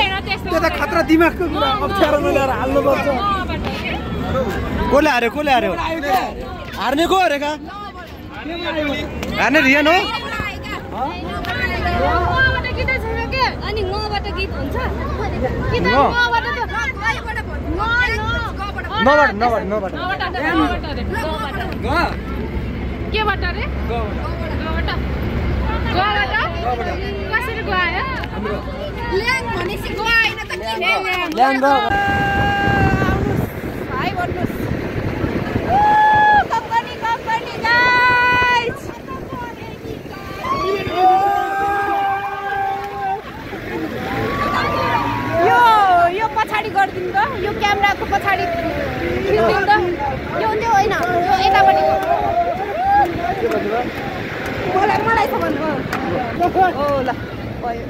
त्यो त खतरा दिमागको कुरा अप्ठ्यारो मिलेर हाल्नुपर्छ कसले हार्यो कसले हार्यो? हार्ने को अरे का हार्ने रियन हो? अनि मबाट गीत हुन्छ कि त न। मबाट त नबाट नबाट नबाट। केबाट रे गबाट। गबाट। कसरी गयो? ल्याङ भनेपछि त के ल्याङ ग भाइ भन्नुहोस् कम्पनी कम्पनी गाइस यो यो पछाडि गरिदिनु त यो क्यामेराको पछाडि खिचिदिनु त यो त्यो होइन यो मलाई मलाई भन्नु हो ल like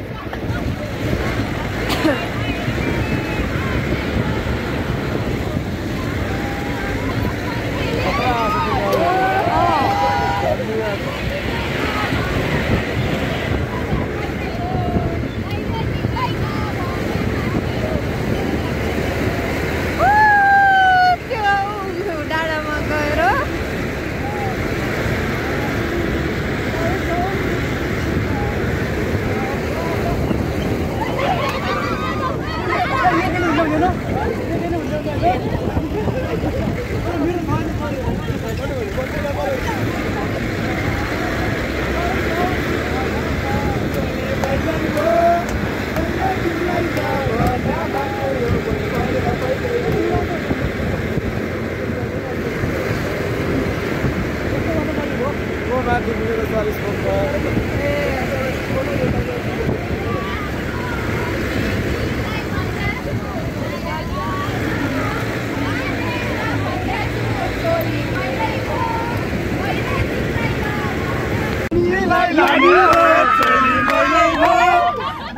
माथि मिलेर चालिस पर्छ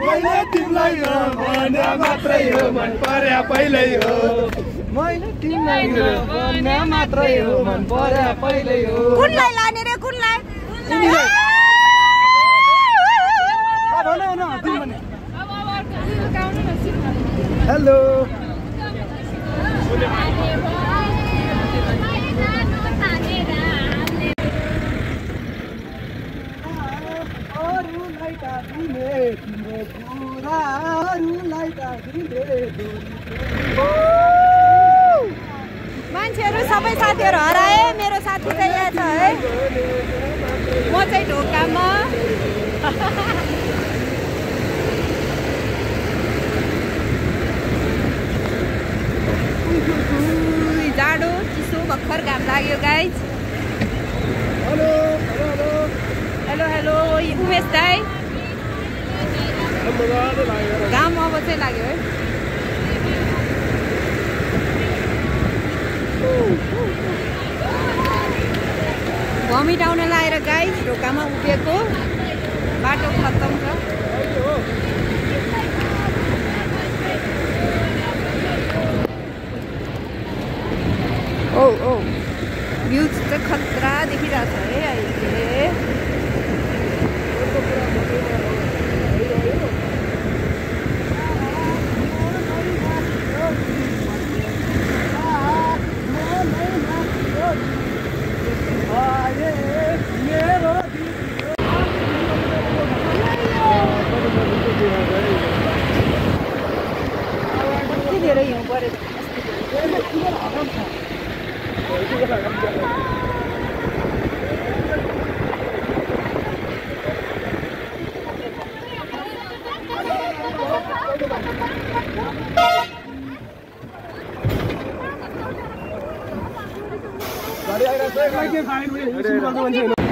मैले तिमीलाई हो मात्रै हो मन पर्या पहिल्यै हो। मैले तिमीलाई हो मात्रै हो मन पर्या पहिल्यै हो। कुनलाई लाने रे कुनलाई? तिमीलाई। आ, भन न तिमी भने। हेलो तिम्रो मान्छेहरू सबै साथीहरू हराए। मेरो साथी चाहिँ यहाँ छ है। म चाहिँ ढोकामा। जाडो चिसो भर्खर घाम लाग्यो guys hello hello hello hello hello घाम अब चाहिँ लाग्यो है भमिट आउन लाएर गाइज ढोकामा उभिएको बाटो खत्तम छ गाड़ी आ रहा है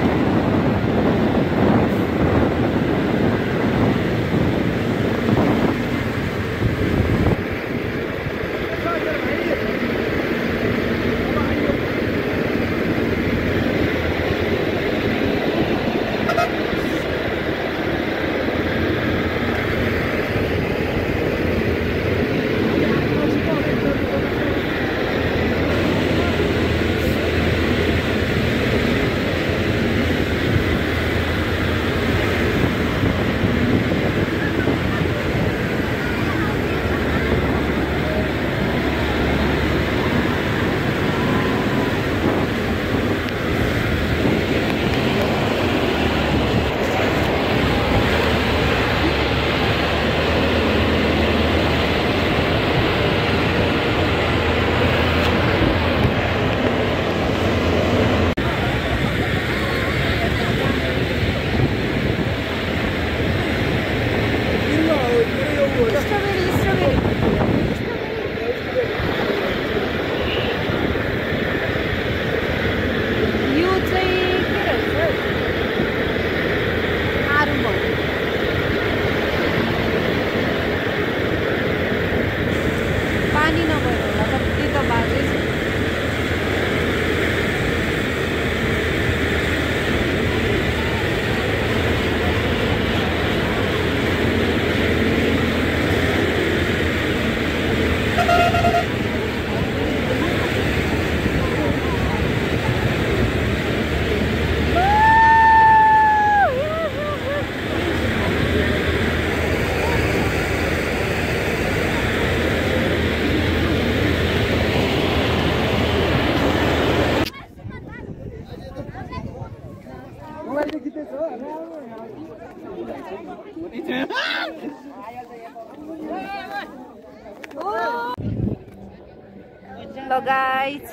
गाइज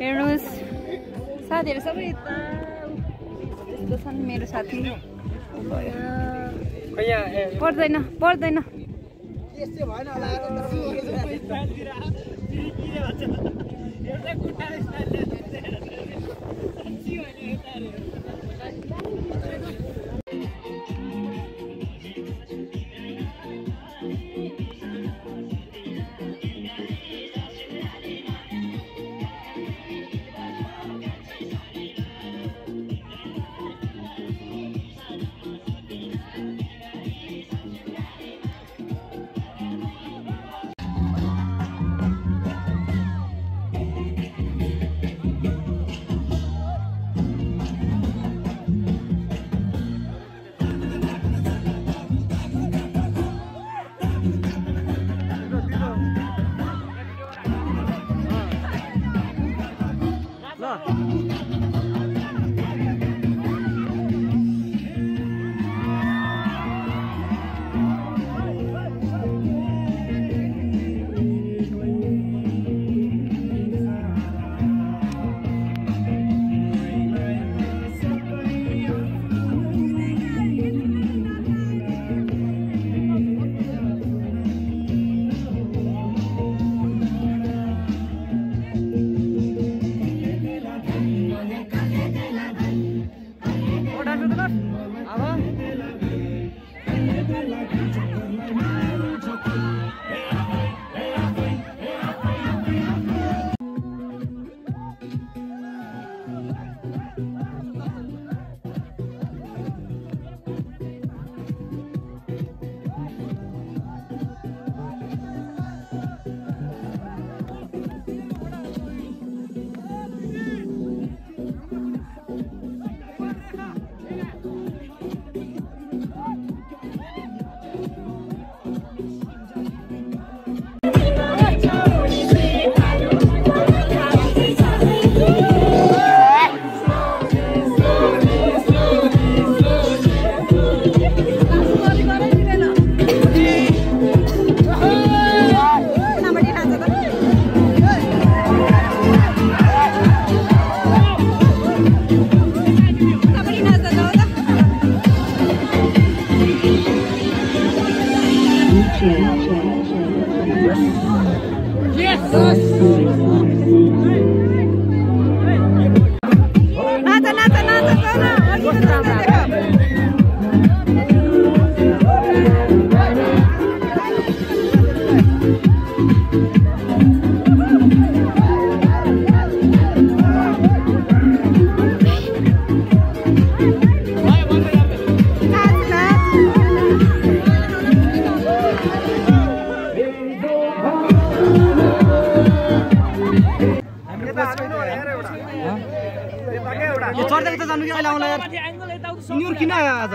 हेर्नुहोस् साथीहरू सबै यता। यस्तो छन् मेरो साथी। पर्दैन पर्दैन। चढ्दै त जानु कि अहिले आउँला यिनीहरू किन आयो आज